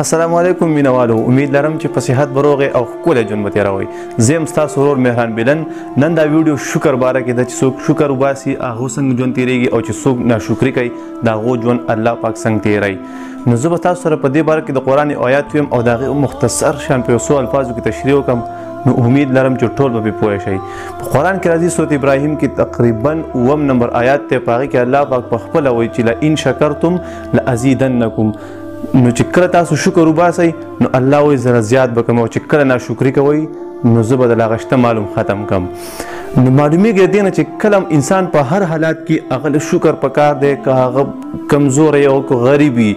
السلام علیکم مینوالو امید لرم چې په صحت بروغه او ښکلی ژوند به تېروئ زه یم ستاسو ورور مهران بلن نن دا ویډیو شکر باره کې ده چې څوک شکر وباسي هغه څنګه ژوند تېرېږي او چې څوک ناشکري کوي د هغو ژوند الله پاک څنګه تېروي نو زه به تاسو سره په دې باره کې د قرآن آیات ویم او د هغې مختصر شان په یو څو الفاظو کې تشریح وکړم نو امید لرم چې ټول به پوه شئ په قران کې راځي سورته ابراهيم کې تقریبا اوم نمبر آیات ته پاره کې الله پاک په خپل وایي چې لا ان شکرتم لازیدنکم نو چې کله تاسو شکر وباسئ نو الله وایي زره زیات به کوم او چې کله ناشکری کوئ نو زه به د لاغشته معلوم ختم کم نو معلومیږي دینه چې کلم انسان په هر حالات کې اغل شکر پکار دی که هغه کمزور او که غریبي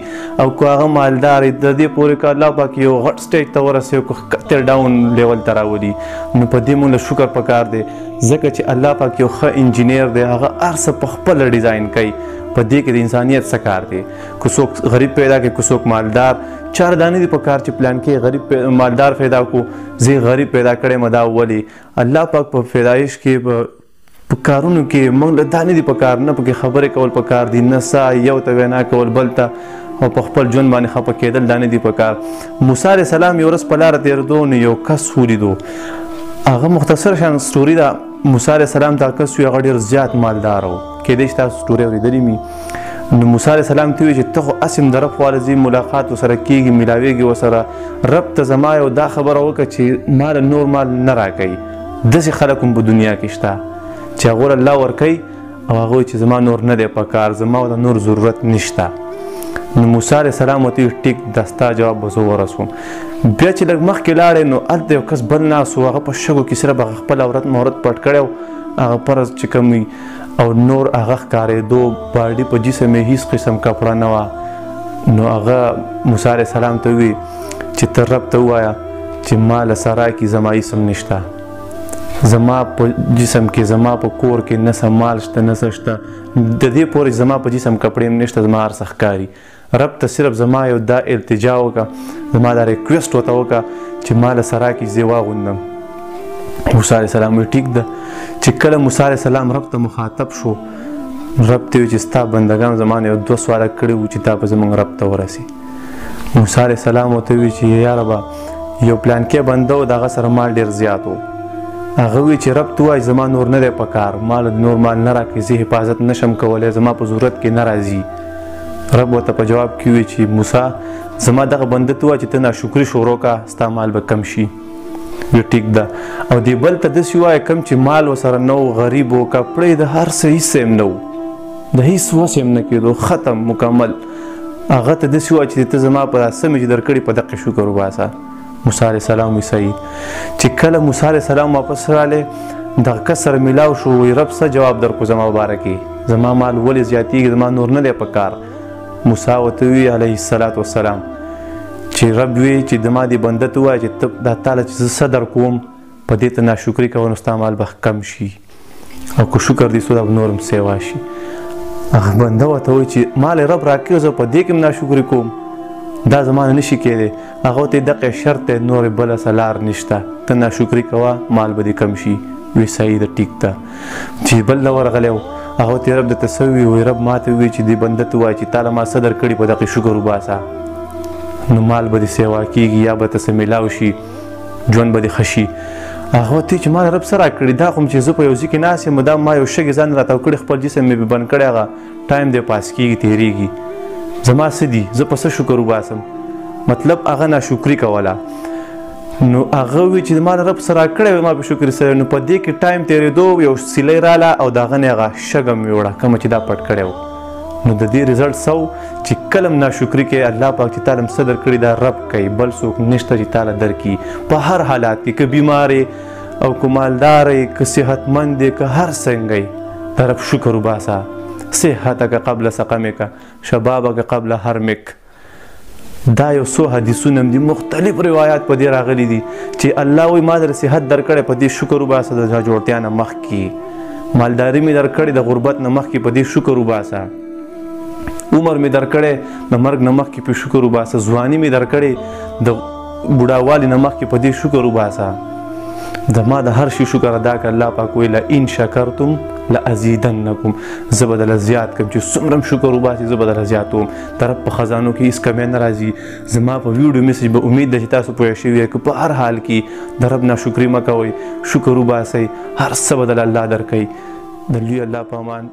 او که هغه مالدار د دې پورې کله پکې یو غټ سټیج ته ورسېو کو تر ډاون لیول ته راولي نو په دې مونږ شکر پکار دی ځکه چې الله پاک یو ښه انجینیر دی هغه هر څه په خپل ډیزاین کوي په دې کې د انسانیت څه کار دی که څوک غریب پیدا کوي که څوک مالدار چاره دا نه دي په کار چې پلان کې غریب مالدار پیدا کو زه غریب پیدا کړی مدا ولی الله پاک په پیدایش کې په کارونو کې موږ له دا نه دي په کار نه پکې خبرې کول په کار دي نه سا یو ته وینا کول بل ته او په خپل ژوند باندې خپه کېدل دا نه دي په کار موسی علیه السلام یو ورځ په لاره تېرېدو نو یو کس ولیدو هغه مختصر شان سټوري ده موسی علیه السلام دا کس یو غډیر زیات مالدار و کېدای شي تاسو سټوري اورېدلې می نو موسی علیه السلام ته وی چې ته خو اسیم د رب والزی ملاقات وسره کیږي ملاویږي وسره رب ته زما یو دا خبره وکړه چې مال نور مال نه راکړي داسې خلک هم په دنیا کې شته چې هغه الله ورکوي او هغه چې زما نور نه دی پکار زما د نور ضرورت نشته نو موسی عليه السلام ته ټیک دستا جواب وسو ورسوم بیا چې لږ مخکې لاړې نو اد یو کس بل ناس هغه په شګو کې سره به خپل عورت مورت پټ کړو هغه پرز چې کوم او نور هغه ښکارېدو باډي په جسم یې هیڅ قسم کپړه نه وه نو هغه موسی علیه السلام ته وی چې ته رب ته وایا چې ما له سرا کې زما اسم نشته زما په جسم کې زما په کور کې نه سمال شته نه سشته د دې پورې زما په جسم کپړې نشته زما هر څه ښکاری رب ته صرف زما یو دا التجا وکا زما دا ریکویسټ وته وکا چې ما له سرا کې زیوا غوندم موسی علی السلام وی ټیک ده چې کله موسی علی السلام رب ته مخاطب شو رب ته چې ستا بندگان زمانه یو دوه سوال کړي و چې تا په زمونږ رب ته ورسي موسی علی السلام ته وی چې یا رب یو پلان کې بندو دغه سره مال ډیر زیات وو هغه وی چې رب توای زما نور نه دی پکار مال نور مال نه راکې زه حفاظت نشم کولای زما په ضرورت کې ناراضي رب ورته په جواب کې وی چې موسی زما دغه بنده ته وایي چې ته ناشکري شروع کا ستا مال به کم شي وی ټیک ده او دی بل ته داسې وایه کم چې مال وسره نه و غریب و کپړې د هر څه هیڅ هم نه و د هیڅ وس هم نه کېدو ختم مکمل هغه ته داسې وایه چې ته زما په سمې چې درکړې په دقې شکر وباسه موسی علی السلام ویسای چې کله موسی علی السلام واپس رااله د کسر ملاو شو وی رب سره جواب درکو زما مبارکي زما مال ولې زیاتیږي زما نور نه دی پکار موسی وته وی علیه الصلاۃ والسلام چې رب وی چې د ما دی بنده ته وای چې د تعالی چې صدر کوم په دې ته ناشکری کوو نو ستاسو مال به کم شي او که شکر دې سودا نور هم سیوا شي هغه بنده ورته وایي چې ما له رب راکړی زه په دې کې هم ناشکري کوم دا زمانه نشي کېدی هغه ته دغه شرط دی نور بل سلار نشته ته ناشکري کوه مال به دې کم شي وی صحیح ده ټیک ده چې بل له ورغلی و هغه ته رب د تسوي وی رب ما ته وی چې دې بنده ته وایي چې تعالی ما صدر کړي په دغه شکر وباسه نو مال به دې سیوا کېږي یا به ته څه میلاو شي ژوند به دې ښه شي هغه ته چې ما رب سره کړی دا کوم چې زه په یو ځای کې ناس یم دا ما یو شګې ځان راتاو کړی خپل جسم مې بند کړی هغه ټایم دی پاس کیږي تیریږي زما څه دي زه په څه شکر وباسم مطلب هغه ناشکري کوله نو هغه وی چې ما رب سره کړی ما په شکر سره نو په دې کې ټایم تیریدو یو سیلی رااله او دا غنه هغه شګم ویوړه کوم چې دا پټ کړی و نو د دې ریزلټ سو چې کلم ناشکری کې الله پاک چې تعالی صدر کړی دا رب کوي بل څوک نشته چې تعالی درکې په هر حالات کې که بیمارې او کومالدارې که صحتمند دې که هر څنګه د رب شکر وباسه صحتک قبل سقمک شبابک قبل حرمک دا یو څو حدیثونه دي مختلف روایت په دې راغلي دي چې الله وي ما در صحت درکړې په دې شکر وباسه د جوړتیا نه مخ کی مالداری می درکړې د غربت نه مخ کی په دې شکر وباسه عمر می درکړې د مرګ نه مخ کی په شکر وباسه ځواني می درکړې د بډاوالي نه مخ کی په دې شکر وباسه د ما د هر شي شکر ادا کړ الله پاک ویل ان شکرتم لازیدنکم زبدل زیات کوم چې څومره شکر وباسي زبدل زیاتوم طرف په خزانو کې هیڅ کمی نه راځي زما په ویډیو میسج به امید ده چې تاسو پوه شوي یئ که په هر حال کې د رب ناشکري مه کوئ شکر وباسئ هر څه به د الله درکوي د لوی الله په امان